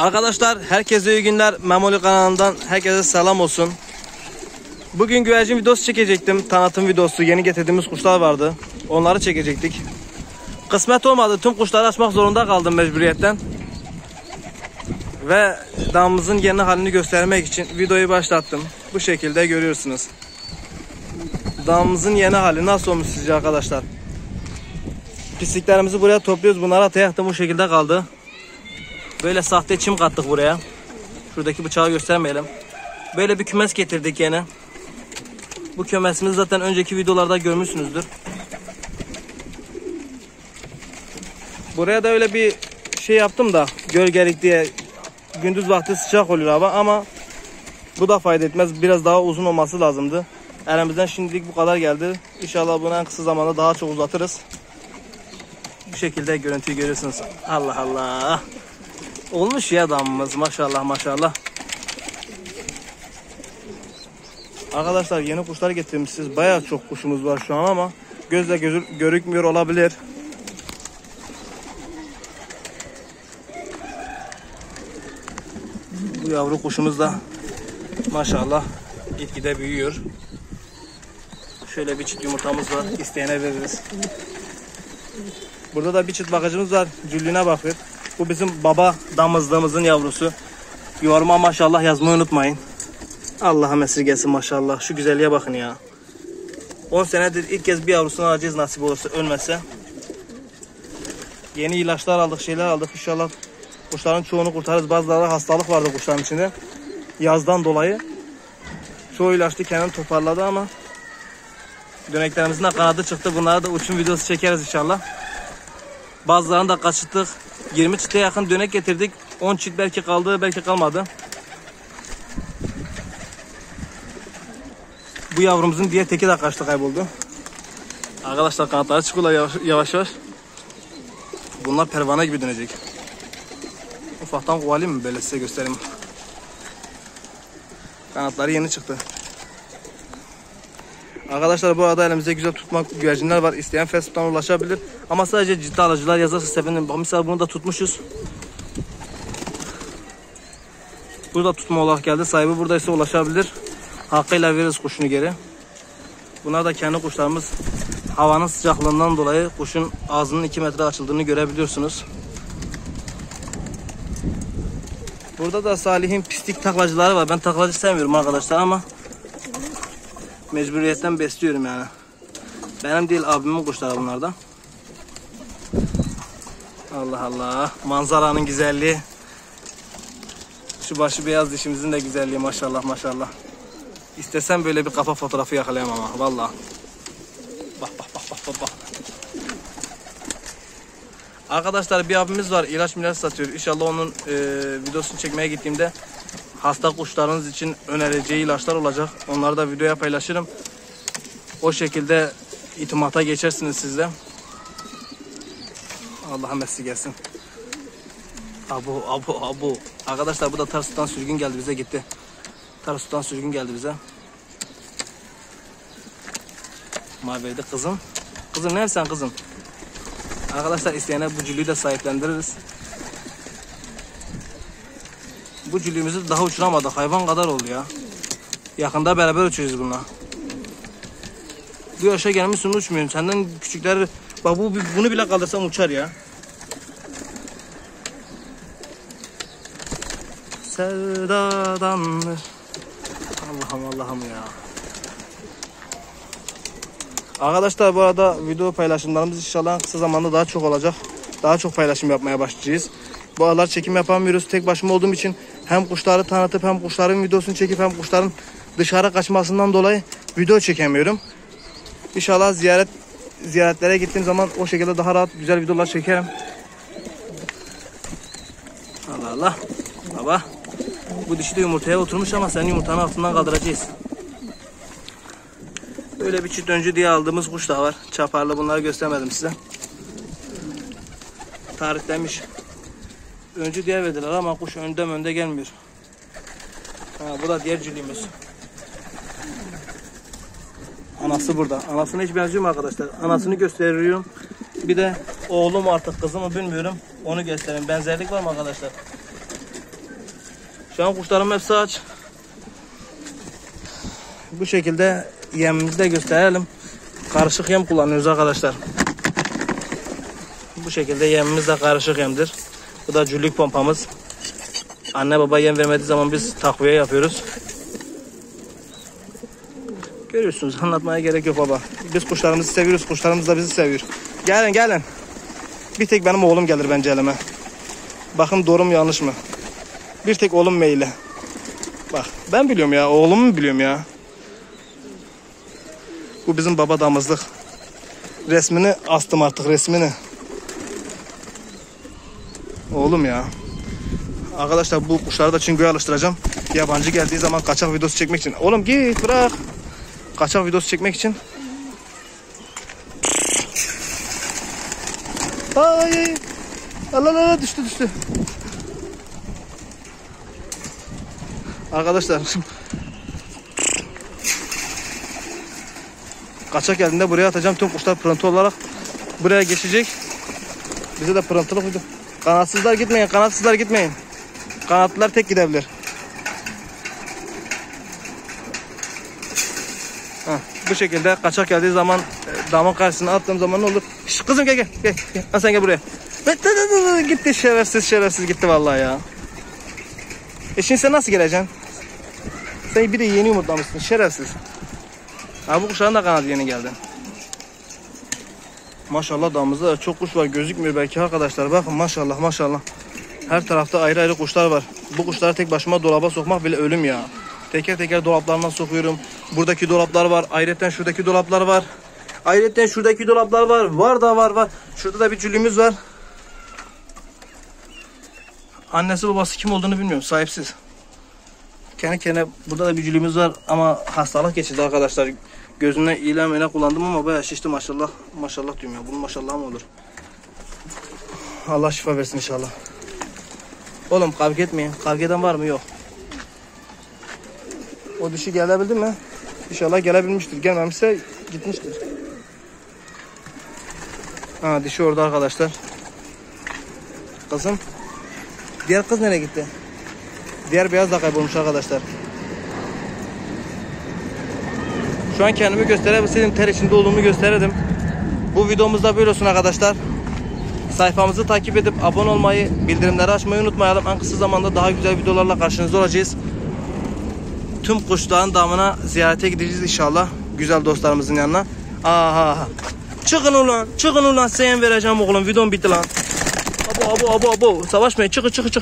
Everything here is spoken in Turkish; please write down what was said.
Arkadaşlar herkese iyi günler. Memoli kanalından herkese selam olsun. Bugün güvercin videosu çekecektim. Tanıtım videosu. Yeni getirdiğimiz kuşlar vardı. Onları çekecektik. Kısmet olmadı. Tüm kuşları açmak zorunda kaldım mecburiyetten. Ve damımızın yeni halini göstermek için videoyu başlattım. Bu şekilde görüyorsunuz. Damımızın yeni hali nasıl olmuş sizce arkadaşlar? Pisliklerimizi buraya topluyoruz. Bunları ataya bu şekilde kaldı. Böyle sahte çim kattık buraya. Şuradaki bıçağı göstermeyelim. Böyle bir kümes getirdik yine. Bu kümesimizi zaten önceki videolarda görmüşsünüzdür. Buraya da öyle bir şey yaptım da gölgelik diye gündüz vakti sıcak oluyor hava ama bu da fayda etmez. Biraz daha uzun olması lazımdı. Elimizden şimdilik bu kadar geldi. İnşallah bunu en kısa zamanda daha çok uzatırız. Bu şekilde görüntüyü görüyorsunuz. Allah Allah. Olmuş ya damımız maşallah maşallah. Arkadaşlar yeni kuşlar getirmişsiniz. Bayağı çok kuşumuz var şu an ama gözle gözü görükmüyor olabilir. Bu yavru kuşumuz da maşallah gitgide büyüyor. Şöyle bir çift yumurtamız var. İsteyene veririz. Burada da bir çift bakıcımız var. Cüllüğüne bakıyor. Bu bizim baba damızlığımızın yavrusu. Yoruma maşallah yazmayı unutmayın. Allah'a esirgesin maşallah. Şu güzelliğe bakın ya. 10 senedir ilk kez bir yavrusunu alacağız nasip olursa ölmezse. Yeni ilaçlar aldık, şeyler aldık. İnşallah kuşların çoğunu kurtarırız. Bazıları hastalık vardı kuşların içinde. Yazdan dolayı. Çoğu ilaçlı kendini toparladı ama döneklerimizin de kanadı çıktı. Bunları da uçum videosu çekeriz inşallah. Bazılarını da kaçırttık. 20 çifte yakın dönek getirdik. 10 çift belki kaldı, belki kalmadı. Bu yavrumuzun diğer teki de kaçtı kayboldu. Arkadaşlar kanatları çıkıyorlar yavaş yavaş. yavaş. Bunlar pervane gibi dönecek. Ufaktan kovalayayım mı böyle size göstereyim. Kanatları yeni çıktı. Arkadaşlar bu arada elimizde güzel tutmak güvercinler var. İsteyen Facebook'tan ulaşabilir. Ama sadece ciddi alıcılar yazarsa sevinirim. Bak mesela bunu da tutmuşuz. Burada tutma olarak geldi. Sahibi buradaysa ulaşabilir. Hakkıyla veririz kuşunu geri. Bunlar da kendi kuşlarımız. Havanın sıcaklığından dolayı kuşun ağzının 2 metre açıldığını görebiliyorsunuz. Burada da Salih'in pislik taklacıları var. Ben taklacı sevmiyorum arkadaşlar ama mecburiyetten besliyorum yani. Benim değil abimin kuşları bunlardan. Allah Allah. Manzaranın güzelliği. Şu başı beyaz dişimizin de güzelliği maşallah maşallah. İstesem böyle bir kafa fotoğrafı yakalayamam ha valla. Bak bak bak bak bak. Arkadaşlar bir abimiz var ilaç milaç satıyor. İnşallah onun e, videosunu çekmeye gittiğimde hasta kuşlarınız için önereceği ilaçlar olacak. Onları da videoya paylaşırım. O şekilde itimata geçersiniz siz de. Allah'a messi gelsin. Abu abu abu. Arkadaşlar bu da Tarsus'tan sürgün geldi bize gitti. Tarsus'tan sürgün geldi bize. Maviydi kızım. Kızım neredesin kızım? Arkadaşlar isteyene bu cülüğü de sahiplendiririz. Bu cülüğümüzü daha uçuramadık. Hayvan kadar oldu ya. Yakında beraber uçuyoruz bununla. Bu yaşa gelmişsin uçmuyorsun. Senden küçükler... Bak bu, bunu bile kaldırsam uçar ya. Sevdadandır. Allah'ım Allah'ım ya. Arkadaşlar bu arada video paylaşımlarımız inşallah kısa zamanda daha çok olacak. Daha çok paylaşım yapmaya başlayacağız. Bu aralar çekim yapamıyoruz. Tek başıma olduğum için hem kuşları tanıtıp hem kuşların videosunu çekip hem kuşların dışarı kaçmasından dolayı video çekemiyorum. İnşallah ziyaret ziyaretlere gittiğim zaman o şekilde daha rahat güzel videolar çekerim. Allah Allah. Baba. Bu dişi de yumurtaya oturmuş ama senin yumurtanın altından kaldıracağız. Böyle bir çift öncü diye aldığımız kuş da var. Çaparlı bunları göstermedim size. Tarihlenmiş. Öncü diye verdiler ama kuş önde önde gelmiyor. Ha, bu da diğer cülüğümüz. Anası burada. Anasına hiç benziyor mu arkadaşlar? Anasını gösteriyorum. Bir de oğlum artık kızımı bilmiyorum. Onu göstereyim. Benzerlik var mı arkadaşlar? Şu an kuşlarım hepsi aç. Bu şekilde yemimizi de gösterelim. Karışık yem kullanıyoruz arkadaşlar. Bu şekilde yemimiz de karışık yemdir. Bu da cüllük pompamız. Anne baba yem vermediği zaman biz takviye yapıyoruz. Görüyorsunuz anlatmaya gerek yok baba. Biz kuşlarımızı seviyoruz. Kuşlarımız da bizi seviyor. Gelin gelin. Bir tek benim oğlum gelir bence elime. Bakın doğru mu yanlış mı? Bir tek oğlum meyle. Bak ben biliyorum ya oğlumu biliyorum ya. Bu bizim baba damızlık. Resmini astım artık resmini. Oğlum ya. Arkadaşlar bu kuşları da çingoya alıştıracağım. Yabancı geldiği zaman kaçak videosu çekmek için. Oğlum git bırak. Kaçak videosu çekmek için. Ay. Allah Allah düştü düştü. Arkadaşlar kaçak geldiğinde buraya atacağım tüm kuşlar pırıntı olarak buraya geçecek. Bize de pırıntılık video. Kanatsızlar gitmeyin, kanatsızlar gitmeyin. Kanatlılar tek gidebilir. Bu şekilde kaçak geldiği zaman e, damın karşısına attığım zaman ne olur? Şş, kızım gel gel gel. gel. Ha, sen gel buraya. Gitti şerefsiz şerefsiz gitti vallahi ya. E şimdi sen nasıl geleceksin? Sen bir de yeni yumurtlamışsın şerefsiz. Ha bu kuşların da kanadı yeni geldi. Maşallah damızda da çok kuş var gözükmüyor belki arkadaşlar. Bakın maşallah maşallah. Her tarafta ayrı ayrı kuşlar var. Bu kuşları tek başıma dolaba sokmak bile ölüm ya. Teker teker dolaplarına sokuyorum. Buradaki dolaplar var. Ayrıca şuradaki dolaplar var. Ayrıca şuradaki dolaplar var. Var da var var. Şurada da bir cülümüz var. Annesi babası kim olduğunu bilmiyorum. Sahipsiz. Kendi kendine burada da bir cülümüz var ama hastalık geçirdi arkadaşlar. Gözüne iğne kullandım ama bayağı şişti maşallah. Maşallah diyorum ya. Bunun maşallah mı olur? Allah şifa versin inşallah. Oğlum kavga etmeyin. Kavga eden var mı? Yok. O dişi gelebildi mi? İnşallah gelebilmiştir. Gelmemişse gitmiştir. Ha dişi orada arkadaşlar. Kızım. Diğer kız nereye gitti? Diğer beyaz da kaybolmuş arkadaşlar. Şu an kendimi gösterebilseydim ter içinde olduğumu gösterirdim. Bu videomuzda böyle olsun arkadaşlar. Sayfamızı takip edip abone olmayı, bildirimleri açmayı unutmayalım. En kısa zamanda daha güzel videolarla karşınızda olacağız. Tüm kuşların damına ziyarete gideceğiz inşallah. Güzel dostlarımızın yanına. Aha. Çıkın ulan, çıkın ulan. Sen vereceğim oğlum. Videom bitti lan. Abo abo abo abo. Savaşmayın. Çıkın çıkın çıkın.